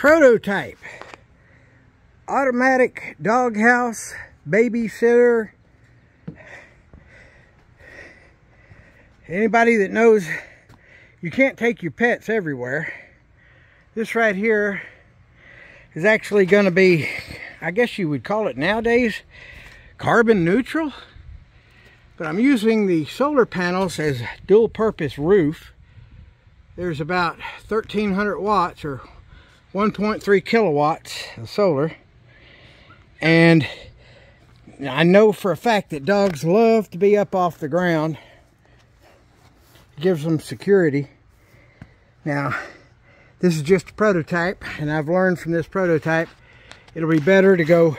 prototype. Automatic doghouse babysitter anybody that knows you can't take your pets everywhere. This right here is actually going to be I guess you would call it nowadays carbon neutral. But I'm using the solar panels as dual purpose roof. There's about 1300 watts or 1.3 kilowatts of solar. And I know for a fact that dogs love to be up off the ground. It gives them security. Now this is just a prototype and I've learned from this prototype it'll be better to go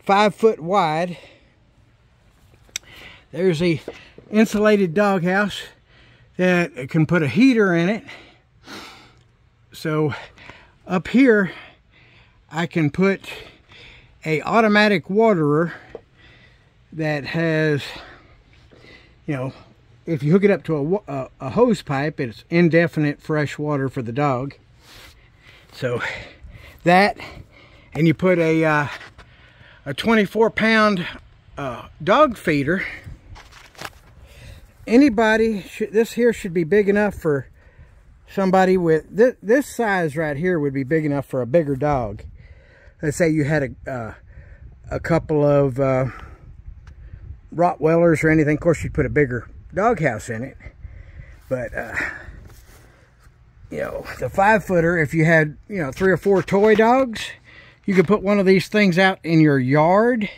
five foot wide. There's a insulated doghouse that can put a heater in it. So up here, I can put a automatic waterer that has, you know, if you hook it up to a, a, a, hose pipe, it's indefinite fresh water for the dog. So that, and you put a, uh, a 24 pound uh, dog feeder anybody this here should be big enough for somebody with this, this size right here would be big enough for a bigger dog. Let's say you had a uh, a couple of uh, Rottweilers or anything of course you'd put a bigger doghouse in it. But uh, you know the five footer if you had you know three or four toy dogs you could put one of these things out in your yard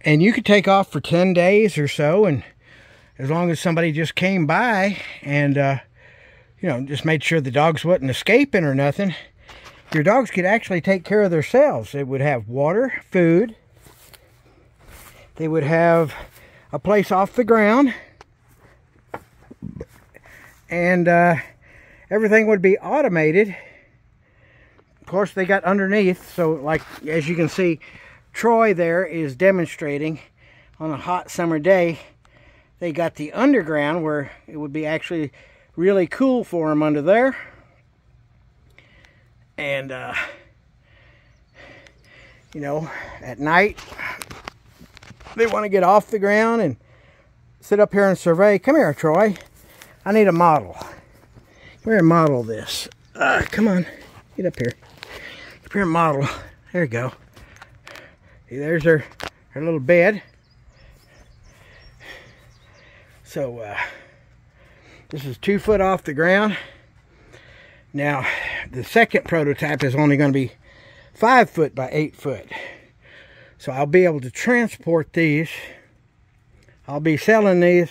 and you could take off for 10 days or so and as long as somebody just came by and, uh, you know, just made sure the dogs wasn't escaping or nothing, your dogs could actually take care of themselves. They would have water, food. They would have a place off the ground. And uh, everything would be automated. Of course, they got underneath. So, like, as you can see, Troy there is demonstrating on a hot summer day they got the underground where it would be actually really cool for them under there. And, uh, you know, at night, they want to get off the ground and sit up here and survey. Come here, Troy. I need a model. Come here and model this. Uh, come on. Get up here. Up here and model. There you go. See, there's her, her little bed. So uh, this is two foot off the ground. Now the second prototype is only going to be five foot by eight foot. So I'll be able to transport these. I'll be selling these.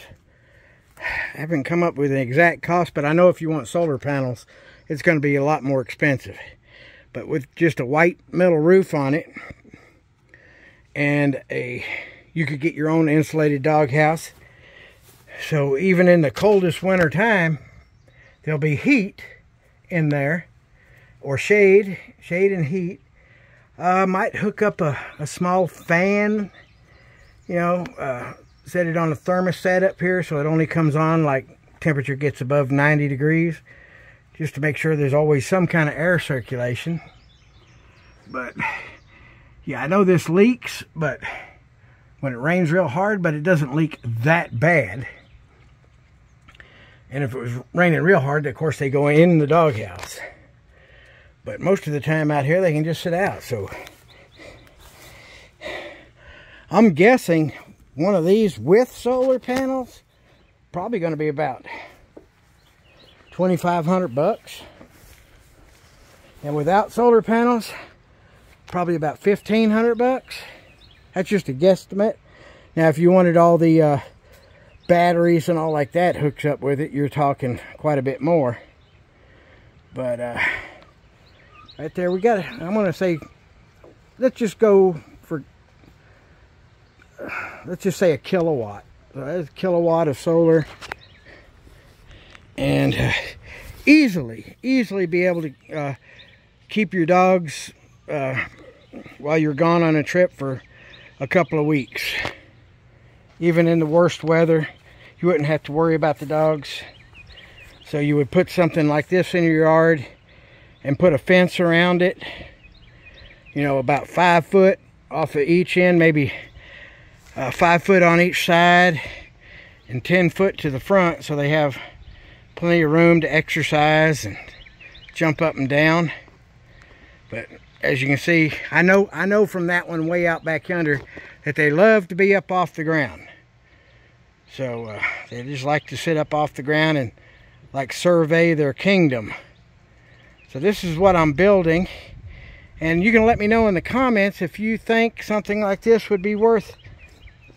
I haven't come up with an exact cost, but I know if you want solar panels, it's going to be a lot more expensive. But with just a white metal roof on it, and a, you could get your own insulated doghouse. So even in the coldest winter time, there'll be heat in there or shade, shade and heat. Uh, might hook up a, a small fan, you know, uh, set it on a thermostat up here so it only comes on like temperature gets above 90 degrees just to make sure there's always some kind of air circulation. But yeah, I know this leaks, but when it rains real hard, but it doesn't leak that bad. And if it was raining real hard, of course, they go in the doghouse. But most of the time out here, they can just sit out. So I'm guessing one of these with solar panels, probably going to be about 2,500 bucks. And without solar panels, probably about 1,500 bucks. That's just a guesstimate. Now, if you wanted all the uh, batteries and all like that hooks up with it, you're talking quite a bit more. But uh, right there, we got, I'm to say, let's just go for, let's just say a kilowatt. A kilowatt of solar. And uh, easily, easily be able to uh, keep your dogs uh, while you're gone on a trip for a couple of weeks even in the worst weather you wouldn't have to worry about the dogs so you would put something like this in your yard and put a fence around it. You know, about five foot off of each end, maybe uh, five foot on each side and 10 foot to the front so they have plenty of room to exercise and jump up and down. But as you can see, I know I know from that one way out back yonder that they love to be up off the ground. So uh, they just like to sit up off the ground and like survey their kingdom. So this is what I'm building. And you can let me know in the comments if you think something like this would be worth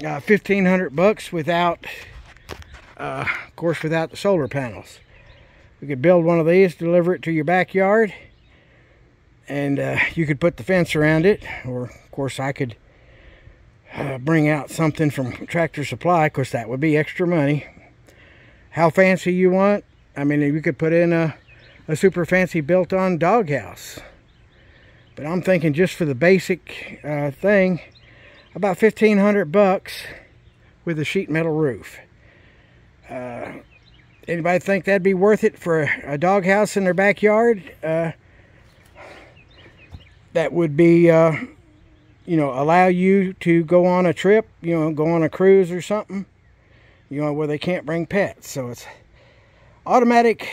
uh, 1500 bucks without, uh, of course, without the solar panels. We could build one of these, deliver it to your backyard, and uh, you could put the fence around it. Or, of course, I could uh, bring out something from Tractor Supply. Of course, that would be extra money. How fancy you want? I mean, you could put in a, a super fancy built-on doghouse. But I'm thinking just for the basic uh, thing, about 1500 bucks with a sheet metal roof. Uh, anybody think that'd be worth it for a, a doghouse in their backyard? Uh, that would be, uh, you know, allow you to go on a trip, you know, go on a cruise or something, you know, where they can't bring pets. So it's automatic,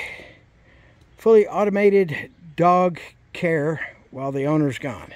fully automated dog care while the owner's gone.